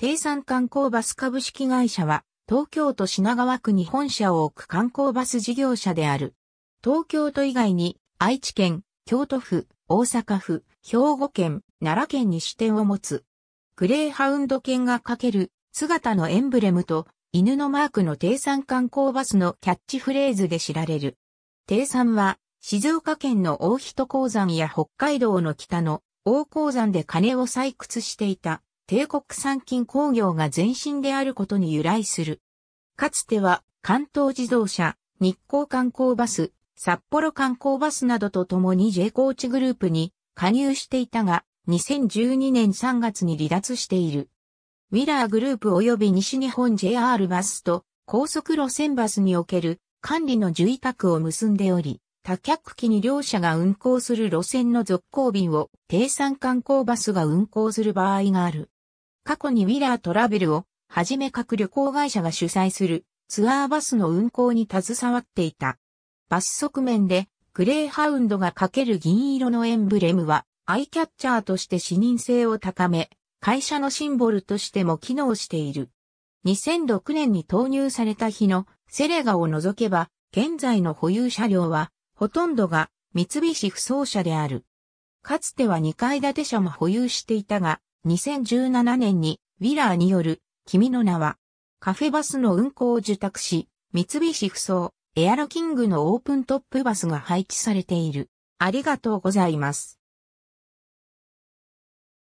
低産観光バス株式会社は、東京都品川区に本社を置く観光バス事業者である。東京都以外に、愛知県、京都府、大阪府、兵庫県、奈良県に支店を持つ。グレーハウンド犬がかける姿のエンブレムと犬のマークの低産観光バスのキャッチフレーズで知られる。低産は静岡県の大人鉱山や北海道の北の大鉱山で金を採掘していた帝国産金工業が前身であることに由来する。かつては関東自動車、日光観光バス、札幌観光バスなどと共に J コーチグループに加入していたが、2012年3月に離脱している。ウィラーグループ及び西日本 JR バスと高速路線バスにおける管理の受委託を結んでおり、多客機に両社が運行する路線の続行便を低産観光バスが運行する場合がある。過去にウィラートラベルをはじめ各旅行会社が主催するツアーバスの運行に携わっていた。バス側面でグレーハウンドがかける銀色のエンブレムはアイキャッチャーとして視認性を高め、会社のシンボルとしても機能している。2006年に投入された日のセレガを除けば、現在の保有車両はほとんどが三菱不走車である。かつては2階建て車も保有していたが、2017年にウィラーによる君の名はカフェバスの運行を受託し、三菱不走エアロキングのオープントップバスが配置されている。ありがとうございます。